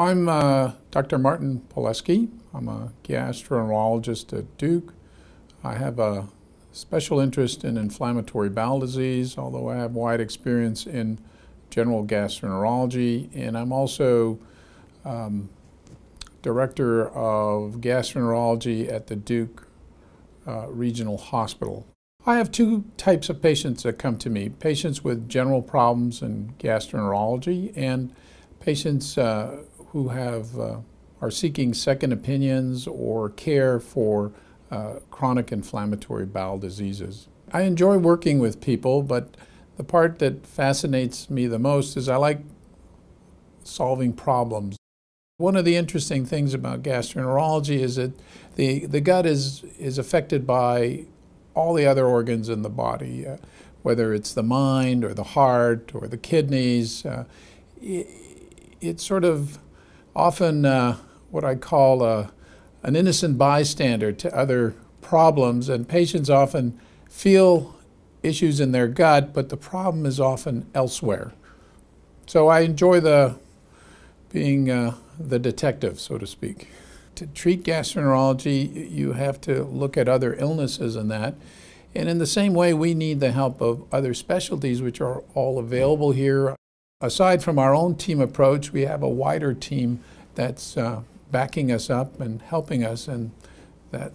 I'm uh, Dr. Martin Poleski. I'm a gastroenterologist at Duke. I have a special interest in inflammatory bowel disease, although I have wide experience in general gastroenterology, and I'm also um, director of gastroenterology at the Duke uh, Regional Hospital. I have two types of patients that come to me patients with general problems in gastroenterology and patients uh, who have uh, are seeking second opinions or care for uh, chronic inflammatory bowel diseases. I enjoy working with people, but the part that fascinates me the most is I like solving problems. One of the interesting things about gastroenterology is that the, the gut is, is affected by all the other organs in the body, uh, whether it's the mind or the heart or the kidneys. Uh, it, it, sort of often uh, what I call a, an innocent bystander to other problems, and patients often feel issues in their gut, but the problem is often elsewhere. So I enjoy the being uh, the detective, so to speak. To treat gastroenterology, you have to look at other illnesses and that. And in the same way, we need the help of other specialties, which are all available here. Aside from our own team approach, we have a wider team that's uh, backing us up and helping us, and that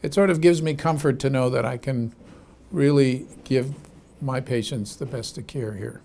it sort of gives me comfort to know that I can really give my patients the best of care here.